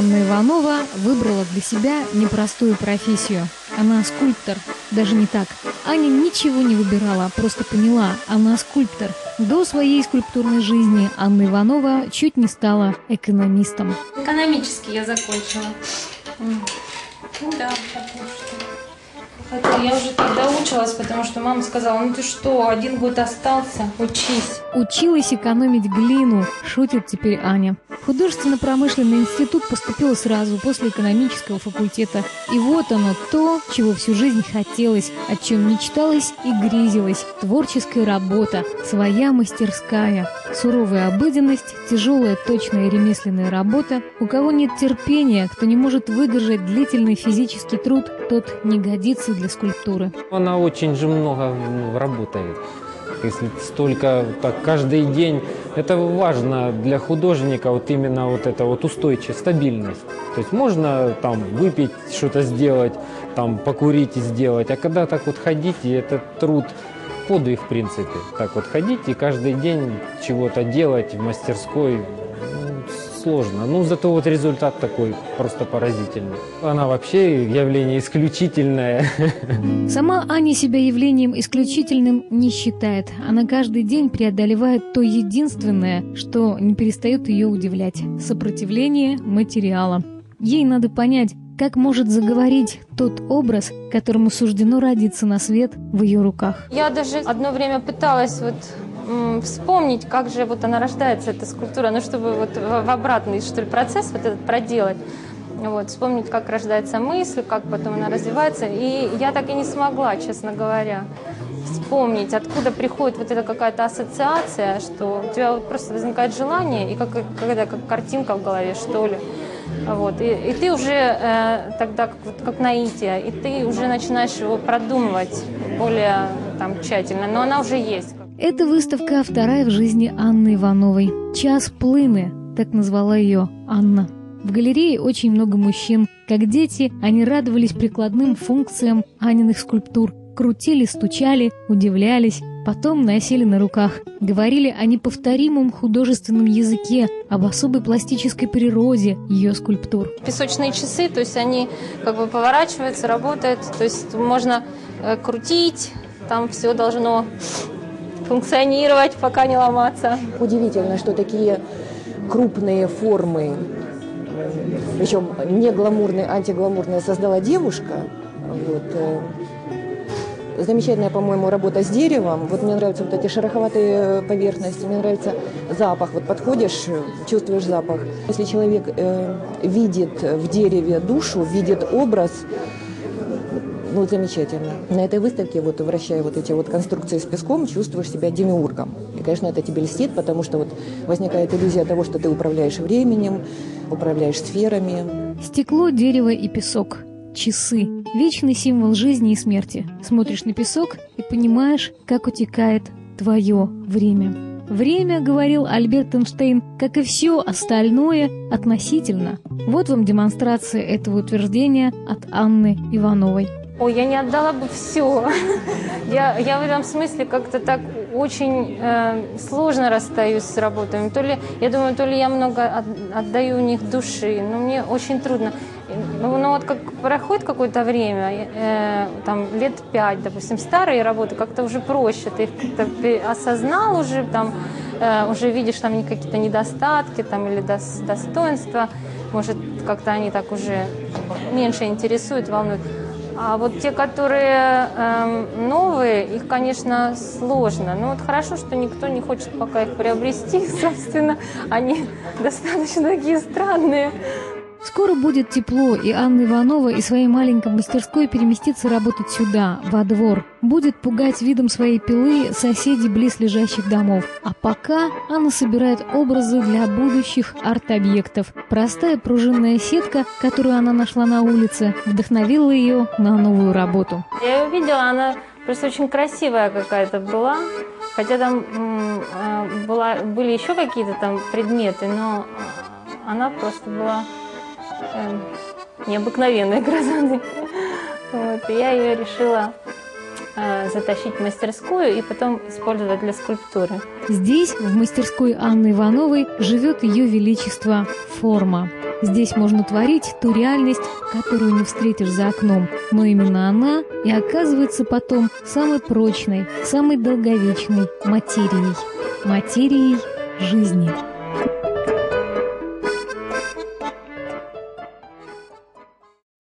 Анна Иванова выбрала для себя непростую профессию. Она скульптор. Даже не так. Аня ничего не выбирала, просто поняла, она скульптор. До своей скульптурной жизни Анна Иванова чуть не стала экономистом. Экономически я закончила. Да, потому что это я уже тогда училась, потому что мама сказала, ну ты что, один год остался, учись. Училась экономить глину, шутит теперь Аня. Художественно-промышленный институт поступила сразу после экономического факультета. И вот оно то, чего всю жизнь хотелось, о чем мечталось и грезилось. Творческая работа, своя мастерская, суровая обыденность, тяжелая точная ремесленная работа. У кого нет терпения, кто не может выдержать длительный физический труд, тот не годится для скульптуры. Она очень же много ну, работает. Если столько так каждый день, это важно для художника вот именно вот это вот устойчивость, стабильность. То есть можно там выпить, что-то сделать, там покурить и сделать, а когда так вот ходить, и этот труд подвиг в принципе. Так вот ходить и каждый день чего-то делать в мастерской, сложно. Ну, зато вот результат такой просто поразительный. Она вообще явление исключительное. Сама Аня себя явлением исключительным не считает. Она каждый день преодолевает то единственное, что не перестает ее удивлять – сопротивление материала. Ей надо понять, как может заговорить тот образ, которому суждено родиться на свет в ее руках. Я даже одно время пыталась вот вспомнить, как же вот она рождается, эта скульптура, ну, чтобы вот в обратный, что ли, процесс вот этот проделать. Вот, вспомнить, как рождается мысль, как потом она развивается. И я так и не смогла, честно говоря, вспомнить, откуда приходит вот эта какая-то ассоциация, что у тебя вот просто возникает желание, и как, какая-то как картинка в голове, что ли. Вот, и, и ты уже э, тогда, как, вот, как наитие, и ты уже начинаешь его продумывать более там, тщательно, но она уже есть. Эта выставка вторая в жизни Анны Ивановой. «Час плыны», так назвала ее Анна. В галерее очень много мужчин. Как дети, они радовались прикладным функциям Аниных скульптур. Крутили, стучали, удивлялись, потом носили на руках. Говорили о неповторимом художественном языке, об особой пластической природе ее скульптур. Песочные часы, то есть они как бы поворачиваются, работают, то есть можно э, крутить, там все должно функционировать, пока не ломаться. Удивительно, что такие крупные формы, причем не гламурные, антигламурные, создала девушка. Вот. Э, замечательная, по-моему, работа с деревом. Вот мне нравятся вот эти шероховатые поверхности, мне нравится запах. Вот подходишь, чувствуешь запах. Если человек э, видит в дереве душу, видит образ, ну, замечательно. На этой выставке, вот вращая вот эти вот конструкции с песком, чувствуешь себя демиургом. И, конечно, это тебе льстит, потому что вот возникает иллюзия того, что ты управляешь временем, управляешь сферами. Стекло, дерево и песок. Часы. Вечный символ жизни и смерти. Смотришь на песок и понимаешь, как утекает твое время. Время, говорил Альберт Эйнштейн, как и все остальное, относительно. Вот вам демонстрация этого утверждения от Анны Ивановой. Ой, я не отдала бы все. Я, я в этом смысле как-то так очень э, сложно расстаюсь с работами. То ли, я думаю, то ли я много от, отдаю у них души, но мне очень трудно. Ну, ну вот как проходит какое-то время, э, там лет пять, допустим, старые работы, как-то уже проще. Ты их как-то осознал уже, там, э, уже видишь там какие-то недостатки там, или дос, достоинства. Может, как-то они так уже меньше интересуют, волнуют. А вот те, которые э, новые, их, конечно, сложно. Но вот хорошо, что никто не хочет пока их приобрести, собственно. Они достаточно такие странные. Скоро будет тепло, и Анна Иванова из своей маленькой мастерской переместится работать сюда, во двор. Будет пугать видом своей пилы соседей близлежащих домов. А пока Анна собирает образы для будущих арт-объектов. Простая пружинная сетка, которую она нашла на улице, вдохновила ее на новую работу. Я ее увидела, она просто очень красивая какая-то была. Хотя там а, была, были еще какие-то там предметы, но она просто была э, необыкновенной красоты. Вот, и я ее решила э, затащить в мастерскую и потом использовать для скульптуры. Здесь, в мастерской Анны Ивановой, живет ее величество форма. Здесь можно творить ту реальность, которую не встретишь за окном, но именно она и оказывается потом самой прочной, самой долговечной материей, материей жизни.